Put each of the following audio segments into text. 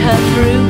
her through.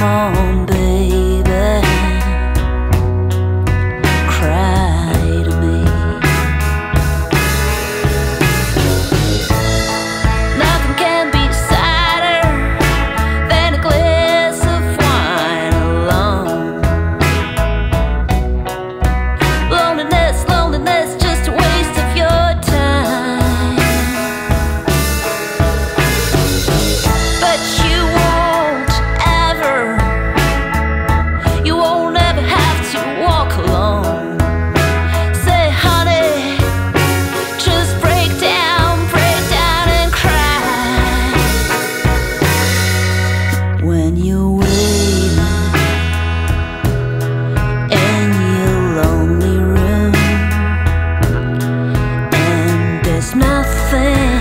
Come nothing